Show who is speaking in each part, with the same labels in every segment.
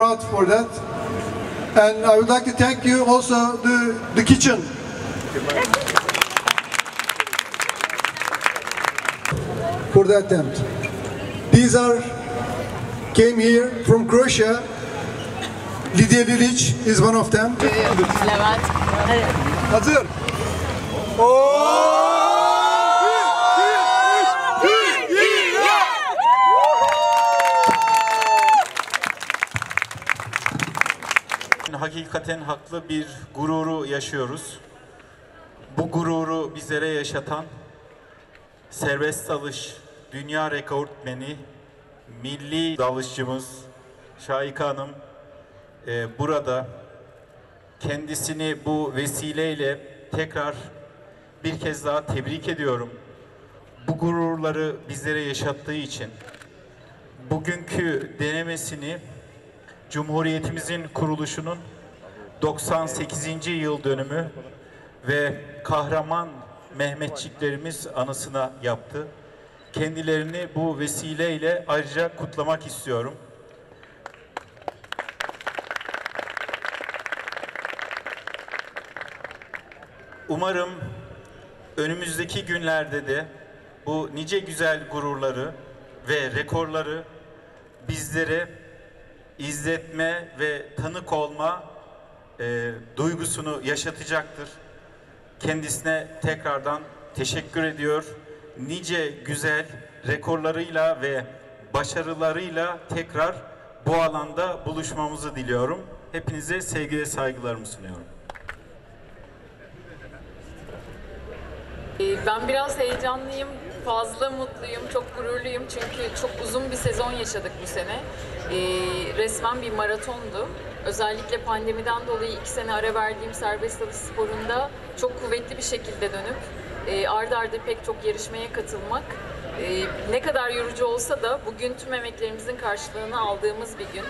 Speaker 1: proud for that. And I would like to thank you also the, the kitchen. For the attempt. These are came here from Croatia. Lydia Lilic is one of them.
Speaker 2: Levent. Hadi.
Speaker 1: Oh!
Speaker 3: Hakikaten haklı bir gururu yaşıyoruz. Bu gururu bizlere yaşatan serbest dalış dünya rekortmeni, milli dalışçımız Şahika Hanım e, burada kendisini bu vesileyle tekrar bir kez daha tebrik ediyorum. Bu gururları bizlere yaşattığı için bugünkü denemesini Cumhuriyetimizin kuruluşunun 98. yıl dönümü ve kahraman Mehmetçiklerimiz anısına yaptı. Kendilerini bu vesileyle ayrıca kutlamak istiyorum. Umarım önümüzdeki günlerde de bu nice güzel gururları ve rekorları bizlere izletme ve tanık olma e, duygusunu yaşatacaktır. Kendisine tekrardan teşekkür ediyor. Nice güzel rekorlarıyla ve başarılarıyla tekrar bu alanda buluşmamızı diliyorum. Hepinize sevgi ve saygılarımı sunuyorum.
Speaker 2: Ee, Ben biraz heyecanlıyım, fazla mutluyum, çok gururluyum çünkü çok uzun bir sezon yaşadık bu sene. Ee, resmen bir maratondu. Özellikle pandemiden dolayı iki sene ara verdiğim serbest dalış sporunda çok kuvvetli bir şekilde dönüp e, ardı ardı pek çok yarışmaya katılmak e, ne kadar yorucu olsa da bugün tüm emeklerimizin karşılığını aldığımız bir gün.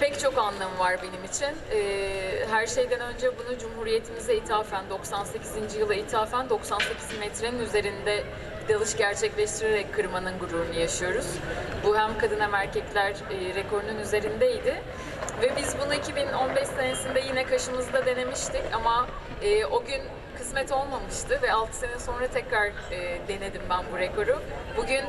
Speaker 2: Pek çok anlamı var benim için. Ee, her şeyden önce bunu Cumhuriyetimize ithafen, 98. yıla ithafen 98 metrenin üzerinde dalış gerçekleştirerek kırmanın gururunu yaşıyoruz. Bu hem kadın hem erkekler e, rekorunun üzerindeydi. Ve biz bunu 2015 senesinde yine kaşımızda denemiştik ama e, o gün kısmet olmamıştı ve 6 sene sonra tekrar e, denedim ben bu rekoru. Bugün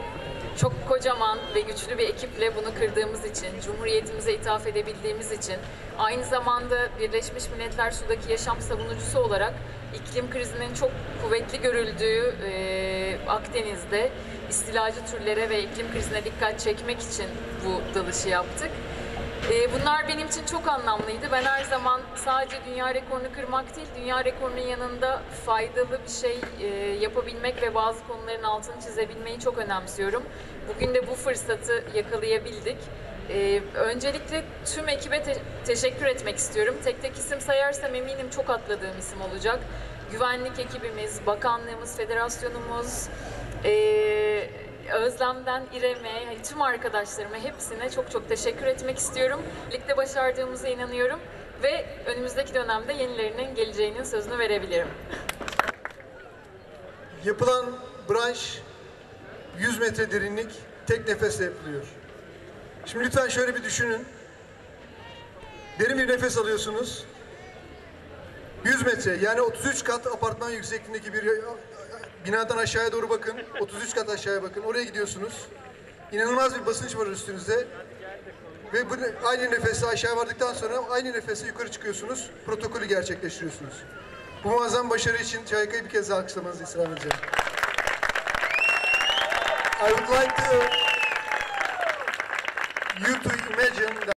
Speaker 2: çok kocaman ve güçlü bir ekiple bunu kırdığımız için, Cumhuriyetimize ithaf edebildiğimiz için, aynı zamanda Birleşmiş Milletler Su'daki yaşam savunucusu olarak iklim krizinin çok kuvvetli görüldüğü e, Akdeniz'de istilacı türlere ve iklim krizine dikkat çekmek için bu dalışı yaptık. Ee, Bunlar benim için çok anlamlıydı. Ben her zaman sadece dünya rekorunu kırmak değil, dünya rekorunun yanında faydalı bir şey e, yapabilmek ve bazı konuların altını çizebilmeyi çok önemsiyorum. Bugün de bu fırsatı yakalayabildik. Ee, öncelikle tüm ekibe te- teşekkür etmek istiyorum. Tek tek isim sayarsam eminim çok atladığım isim olacak. Güvenlik ekibimiz, bakanlığımız, federasyonumuz, ee, Özlem'den İrem'e, hani tüm arkadaşlarıma hepsine çok çok teşekkür etmek istiyorum. Ligde başardığımıza inanıyorum ve önümüzdeki dönemde yenilerinin geleceğinin sözünü verebilirim.
Speaker 1: Yapılan branş 100 metre derinlik tek nefesle yapılıyor. Şimdi lütfen şöyle bir düşünün. Derin bir nefes alıyorsunuz. 100 metre yani 33 kat apartman yüksekliğindeki bir binadan aşağıya doğru bakın. 33 kat aşağıya bakın. Oraya gidiyorsunuz. İnanılmaz bir basınç var üstünüzde. Ve bu aynı nefesle aşağı vardıktan sonra aynı nefesle yukarı çıkıyorsunuz. Protokolü gerçekleştiriyorsunuz. Bu muazzam başarı için Çayka'yı bir kez daha alkışlamanızı istirham edeceğim. I would like to you to imagine that